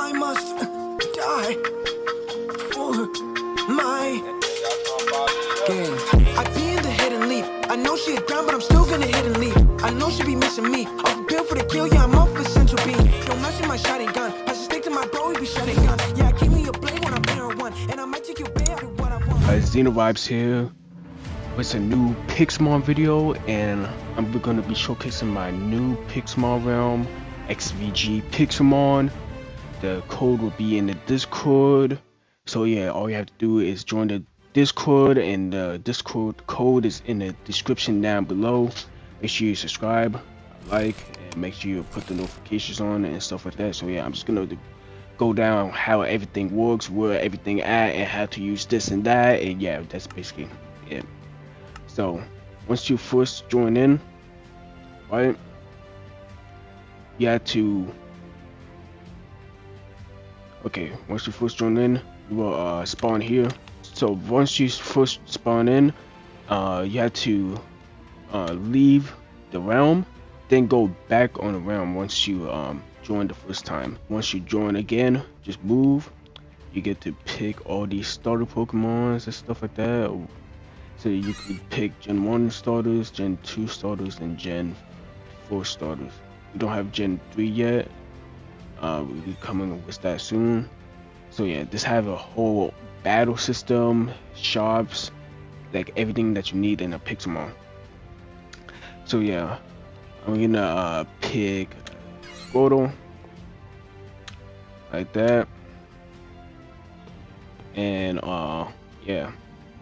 I must die for my gang. I be in the hit and leave. I know she a ground, but I'm still gonna hit and leave. I know she be missing me. Off bill for the kill, yeah, I'm off for central beam. Don't mess with my shotting gun. I should stick to my bro, he be shutting gun. Yeah, give me a blade when I'm pairing one. And I might take you back what I want. Uh, XenoVibezz here with a new Pixelmon video and I'm gonna be showcasing my new Pixelmon Realm XVG Pixelmon. The code will be in the Discord. So yeah, all you have to do is join the Discord and the Discord code is in the description down below. Make sure you subscribe, like, and make sure you put the notifications on and stuff like that. So yeah, I'm just gonna go down how everything works, where everything at, and how to use this and that. And yeah, that's basically it. So once you first join in, right, you have to. Okay, once you first join in, you will uh, spawn here. So once you first spawn in, uh, you have to uh, leave the realm, then go back on the realm once you um, join the first time. Once you join again, just move. You get to pick all these starter Pokemons and stuff like that. So you could pick Gen 1 starters, Gen 2 starters, and Gen 4 starters. We don't have Gen 3 yet. Uh, we'll be coming with that soon. So yeah, this have a whole battle system, shops, like everything that you need in a Pixelmon. So yeah, I'm gonna uh, pick Squirtle like that, and uh, yeah,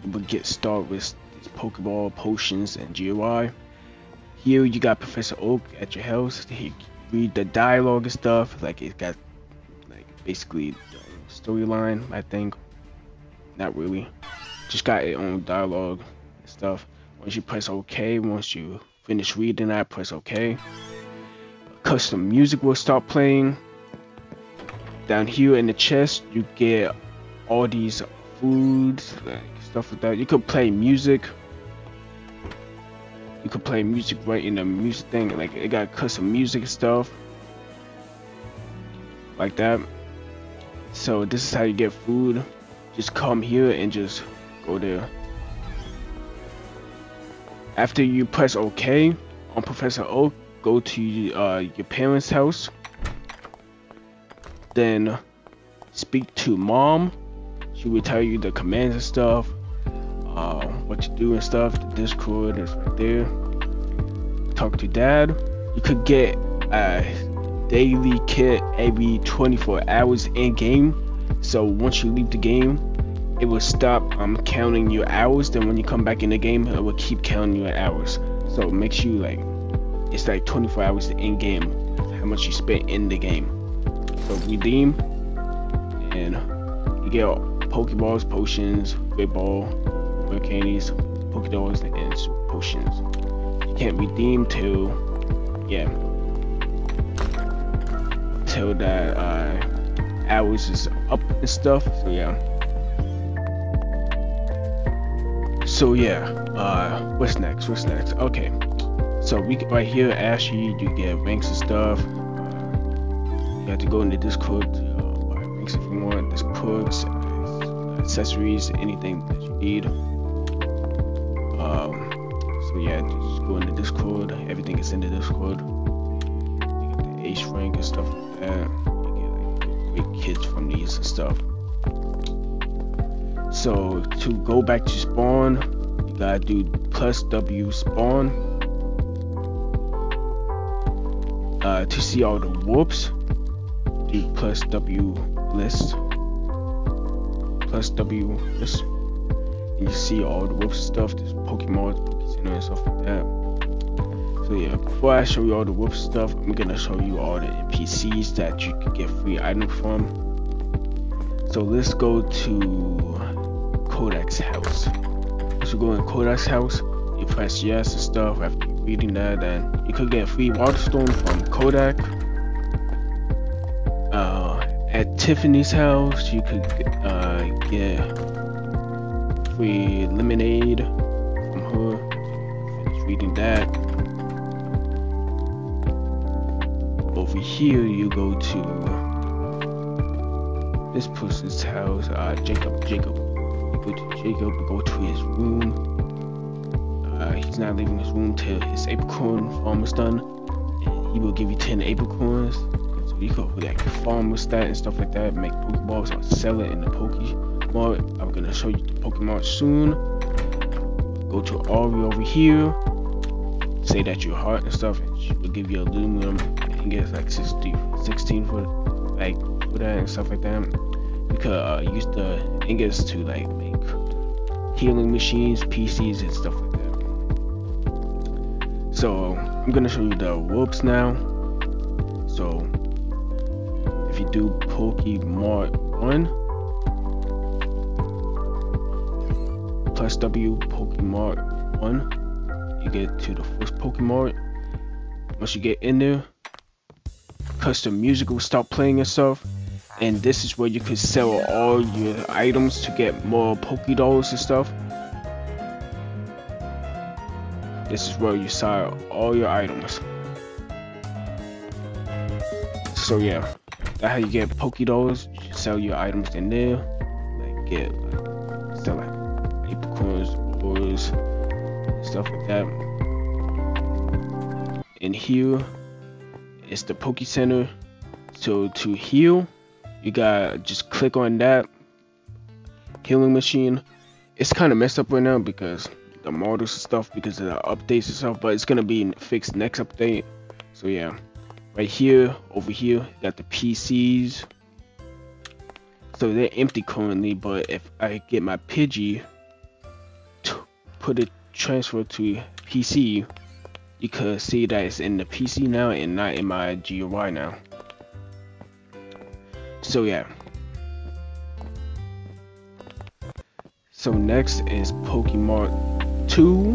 we'll get started with these Pokeball potions and GUI. Here you got Professor Oak at your house. He read the dialogue and stuff. Like it got like basically storyline. I think not really. Just got its own dialogue and stuff. Once you press OK, once you finish reading that, press OK. Custom music will start playing. Down here in the chest, you get all these foods, like stuff like that. You could play music. You could play music right in the music thing. Like it got custom music stuff. Like that. So this is how you get food. Just come here and just go there. After you press OK on Professor Oak, go to uh, your parents' house. Then speak to mom. She will tell you the commands and stuff, what you do and stuff. The Discord is right there. Talk to dad. You could get a daily kit every 24 hours in game. So once you leave the game, it will stop um, counting your hours. Then when you come back in the game, it will keep counting your hours. So it makes you like it's like 24 hours in game, how much you spent in the game. So redeem, and you get Pokeballs, potions, Great Ball, Rare Candies, Pokedollars, and potions. You can't redeem till, yeah, till that uh, hours is up and stuff. So yeah. So yeah, uh, what's next? What's next? Okay, so we right here, Ashy, you get ranks and stuff. Uh, you have to go into Discord to uh, buy ranks if you want. There's perks, accessories, anything that you need. Yeah, just go in the Discord. Everything is in the Discord. You get the Ace rank and stuff like that. You get like great kits from these and stuff. So to go back to spawn, you gotta do plus W spawn. Uh, to see all the warps, do plus W list. Plus W list. You see all the warps stuff, there's Pokemon, Pokemon and stuff like that. So yeah, before I show you all the warp stuff, I'm gonna show you all the NPCs that you can get free items from. So let's go to Kodak's house. Once you go in Kodak's house, you press yes and stuff. After reading that, then you could get free waterstone from Kodak. Uh, at Tiffany's house, you could uh, get free lemonade from her. Reading that. Over here, you go to this person's house, uh, Jacob. Jacob. You go to Jacob, go to his room. Uh, he's not leaving his room till his apricorn farm is done. And he will give you 10 apricorns. So you go over like farm with that and stuff like that, make Pokeballs or sell it in the Pokemart. I'm gonna show you the pokemon soon. Go to Ari over here. Say that you're hard and stuff, and she will give you aluminum and get like 60, 16 for like for that and stuff like that. You could uh, use the ingots to like make healing machines, PCs, and stuff like that. So I'm gonna show you the warps now. So if you do Pokemart 1 plus W Pokemart 1, you get to the first Pokemart. Once you get in there, custom music will start playing itself and this is where you could sell all your items to get more Pokédollars and stuff. This is where you sell all your items. So yeah, that's how you get Pokédollars. You sell your items in there, like get like sell like apricorns, ores, stuff like that. And here is the Poke Center. So to heal, you gotta just click on that healing machine. It's kind of messed up right now because the models and stuff because of the updates and stuff, but it's gonna be fixed next update. So yeah, right here, over here, got the PCs. So they're empty currently, but if I get my Pidgey put it transfer to PC, you could see that it's in the PC now and not in my GUI now. So yeah. So next is Pokemart 2.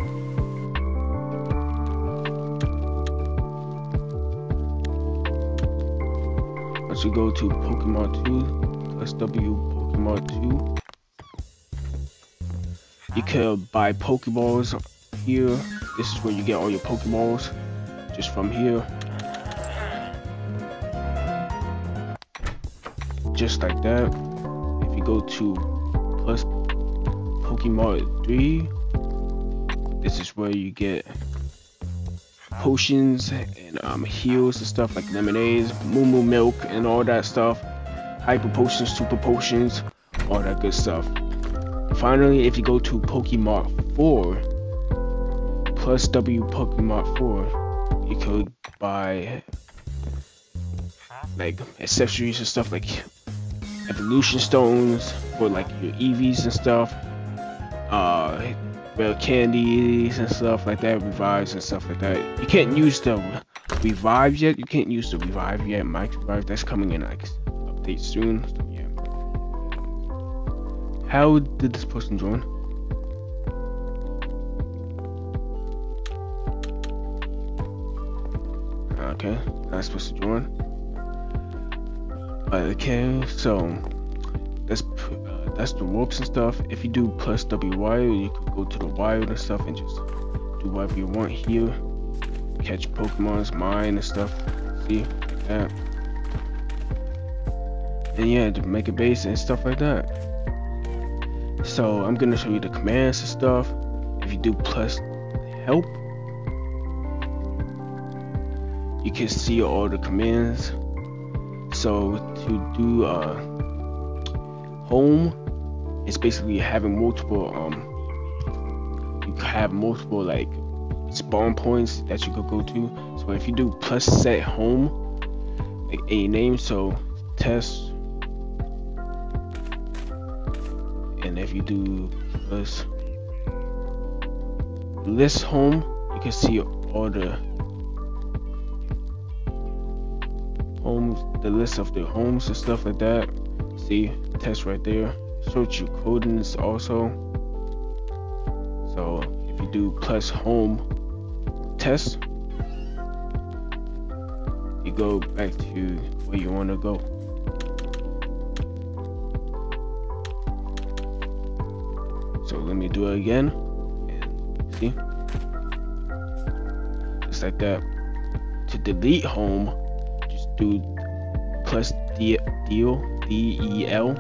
Once you go to Pokemart 2, plus W Pokemart 2, you can buy Pokeballs here. This is where you get all your Pokeballs, just from here. just like that. If you go to plus Pokemart 3, this is where you get potions and um, heals and stuff like lemonades, moo moo milk, and all that stuff. Hyper potions, super potions, all that good stuff. Finally, if you go to Pokemart 4, plus W Pokemart 4, you could buy like accessories and stuff like evolution stones for like your EVs and stuff. Uh, well, candies and stuff like that, revives and stuff like that. You can't use the revive yet. You can't use the revive yet. Mike revive that's coming in like update soon. How did this person join? Okay, not supposed to join. Okay, so that's uh, that's the ropes and stuff. If you do plus W wire, you could go to the wild and stuff and just do whatever you want here. Catch Pokemon's mine and stuff. See, like that. And yeah, to make a base and stuff like that. So I'm gonna show you the commands and stuff. If you do plus help, you can see all the commands so to do uh, home, it's basically having multiple um you have multiple like spawn points that you could go to. So if you do plus set home, like a name, so test, you do plus list home, you can see all the homes, the list of the homes and stuff like that. See, test right there. Shows you codings also. So if you do plus home test, you go back to where you want to go. Let me do it again. And see? Just like that. To delete home, just do plus D deal D E L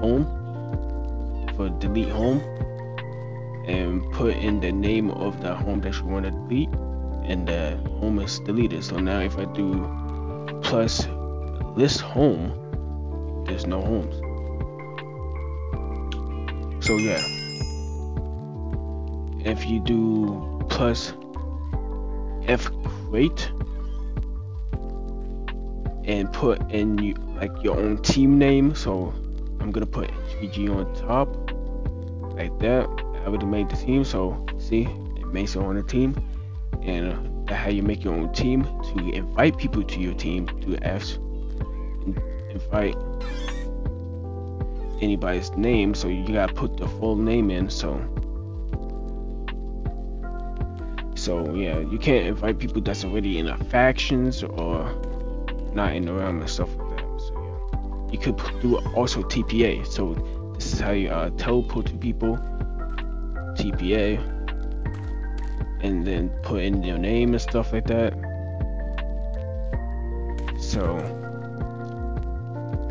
home for delete home and put in the name of the home that you want to delete and the home is deleted so now if I do plus list home there's no homes so yeah if you do plus f create and put in you, like your own team name so I'm gonna put HVG on top like that. I already made the team so see it makes it on the team. And uh, how you make your own team to invite people to your team do F invite anybody's name so you gotta put the full name in so so yeah you can't invite people that's already in factions or not in the realm and stuff like that. So yeah. You could do also TPA so this is how you uh, teleport to people TPA and then put in your name and stuff like that. So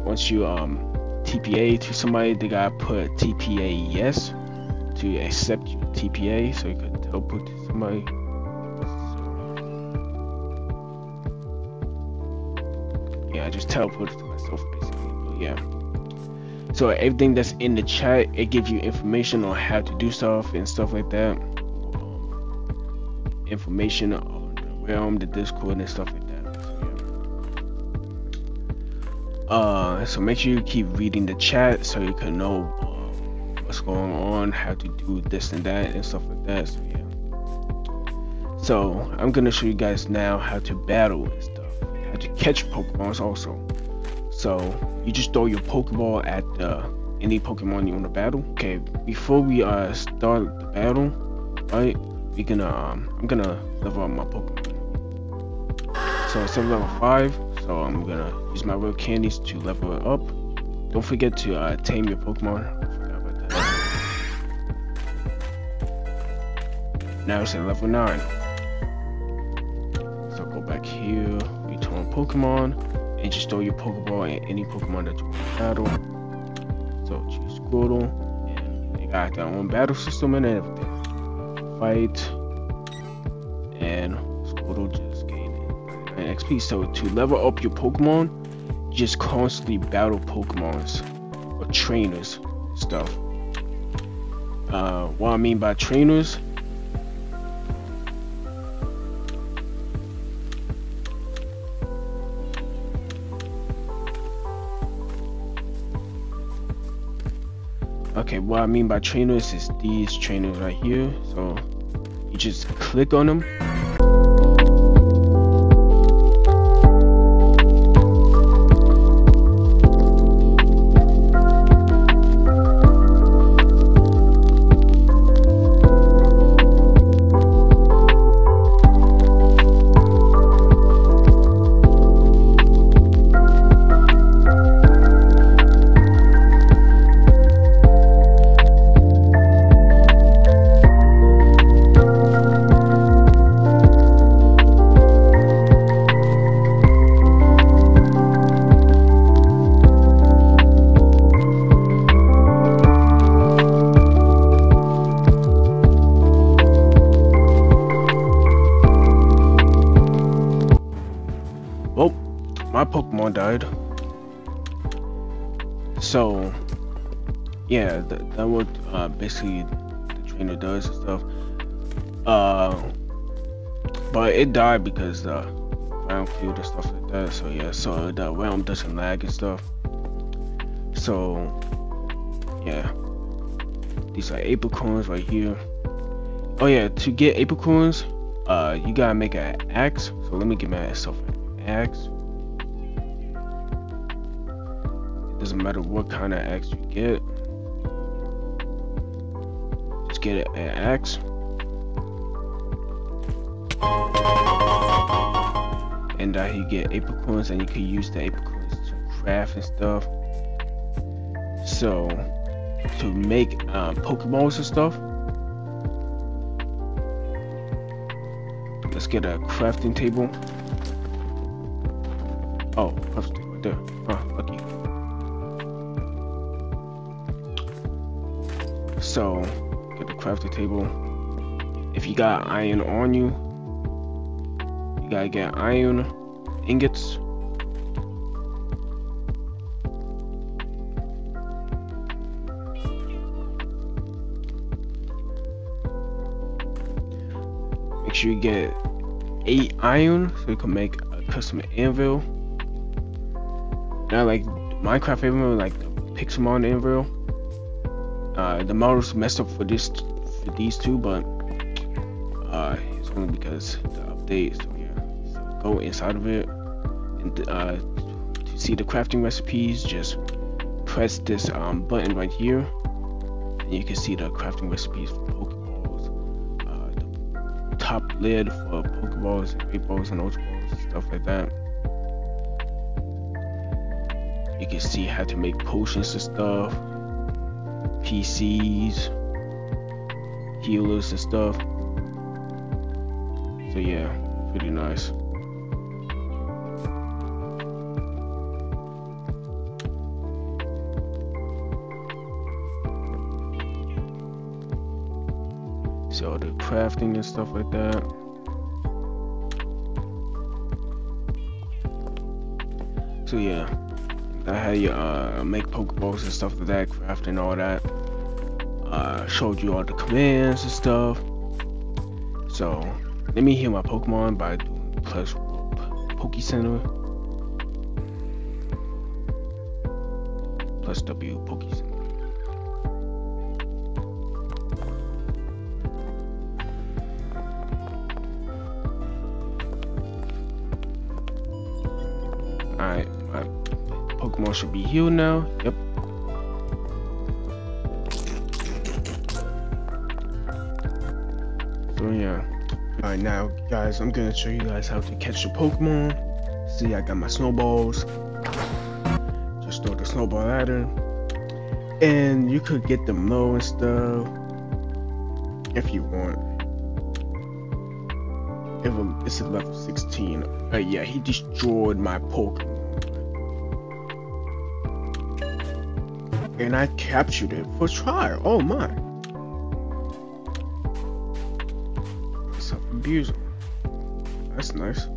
once you um TPA to somebody, they gotta put TPA yes to accept your TPA, so you can teleport to somebody. Yeah, I just teleported to myself basically, but yeah. So everything that's in the chat, it gives you information on how to do stuff and stuff like that. information on the realm, the Discord, and stuff like that. Uh, so make sure you keep reading the chat so you can know uh, what's going on, how to do this and that and stuff like that. So yeah. So I'm gonna show you guys now how to battle and stuff, how to catch Pokemons also. So you just throw your Pokeball at any Pokemon you want to battle. Okay, before we uh start the battle, right? We're gonna um, I'm gonna level up my Pokemon. So it's level five. So I'm gonna use my real candies to level it up. Don't forget to uh, tame your Pokemon. Now it's at level 9. Pokemon, and just throw your Pokeball at any Pokemon that you want to battle. So choose Squirtle, and they got their own battle system and everything. Fight, and Squirtle just XP. So to level up your Pokemon, just constantly battle Pokemons or trainers stuff. Uh, what I mean by trainers. Okay, what I mean by trainers is these trainers right here. So you just click on them So, yeah, that, that what uh, basically the trainer does and stuff. Uh, but it died because the ground field and stuff like that. So yeah, so the realm doesn't lag and stuff. So yeah, these are apricorns right here. Oh yeah, to get apricorns, uh, you gotta make an axe. So let me get myself an axe. Doesn't matter what kind of axe you get. Just get an axe. And uh, you get apricorns and you can use the apricorns to craft and stuff. So, to make um, Pokeballs and stuff, let's get a crafting table. Oh, crafting Right there. Huh, lucky. So, get the crafting table. If you got iron on you, you gotta get iron ingots. Make sure you get eight iron so you can make a custom anvil. Now, like Minecraft anvil, like the Pixelmon anvil. Uh, the model's messed up for this for these two, but uh, it's only because the update. So yeah, so go inside of it and uh, to see the crafting recipes, just press this um, button right here, and you can see the crafting recipes for Pokeballs. Uh, the top lid for Pokeballs, and Great Balls, and Ultra Balls, stuff like that. You can see how to make potions and stuff. PCs, healers and stuff. So yeah, pretty nice. So the crafting and stuff like that. So yeah, I had you uh, make Pokeballs and stuff like that, crafting all that. Uh, showed you all the commands and stuff. So let me heal my Pokemon by doing plus Poke Center. Plus W Poke Center. Alright, Pokemon should be healed now. Yep. So yeah. Alright now guys, I'm gonna show you guys how to catch the Pokemon. See I got my snowballs. Just throw the snowball at her. And you could get them low and stuff. If you want. If it's a level 16. Uh, yeah, he destroyed my Pokemon. And I captured it for trial. Oh my. Self abusing. That's nice.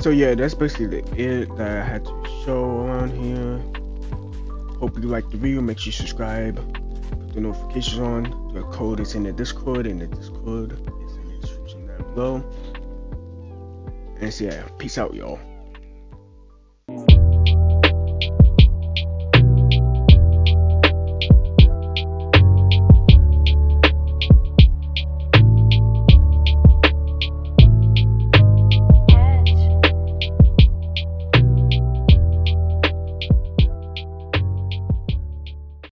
So yeah, that's basically it that I had to show around here. Hope you liked the video. Make sure you subscribe. Put the notifications on. The code is in the Discord, and the Discord is in the description down below. And so yeah, peace out, y'all.